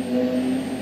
Música